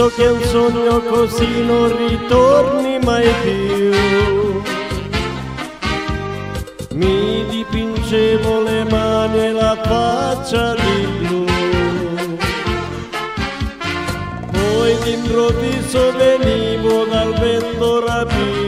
penso che un sogno così non ritorni mai più. Mi dipingevo le mani e la faccia di blu. Poi d'improvviso venivo dal vento rapito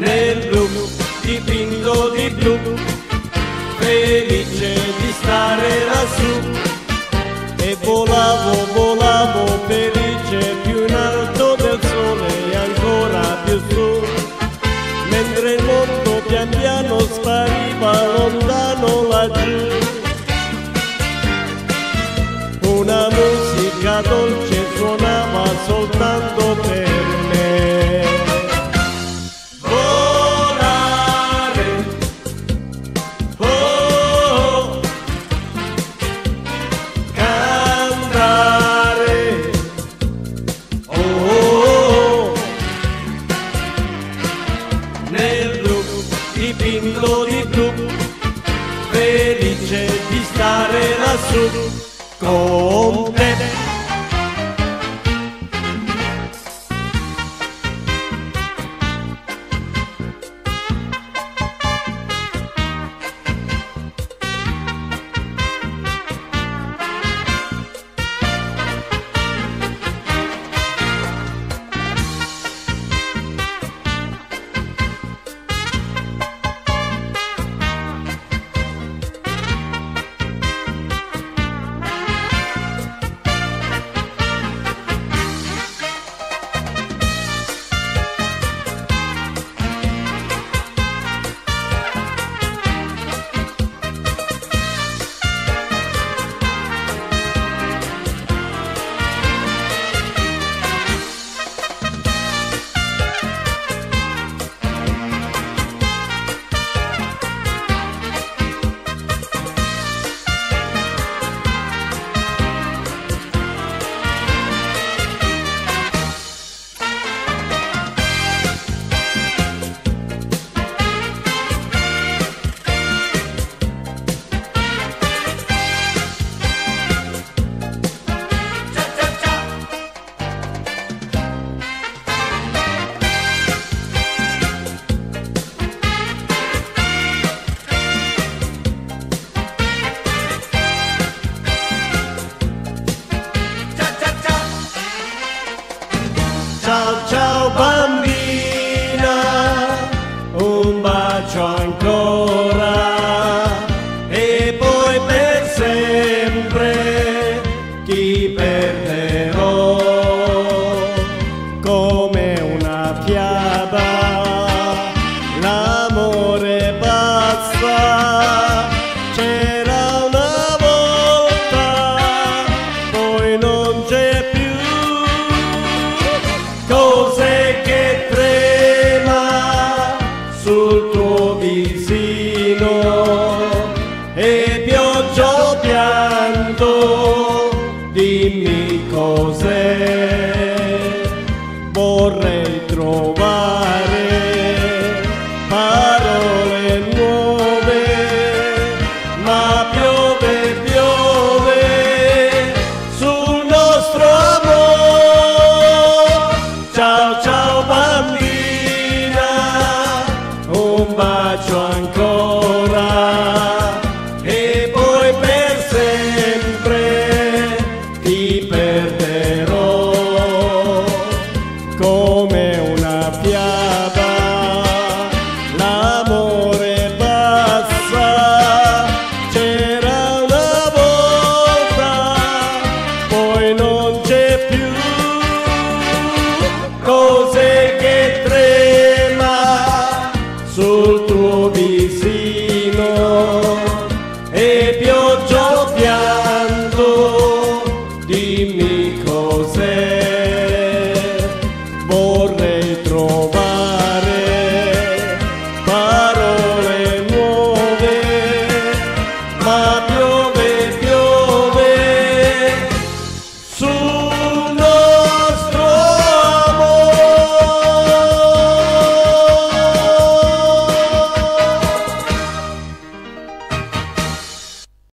nel blu, dipinto di blu, felice di stare lassù. E volavo, volavo felice più in alto del sole e ancora più su, mentre il mondo pian piano spariva lontano laggiù. Una musica dolce suonava soltanto per felice di stare lassù con te. Bacio ancora e poi per sempre ti perderò come una fiaba. Dimmi cos'è, vorrei trovare parole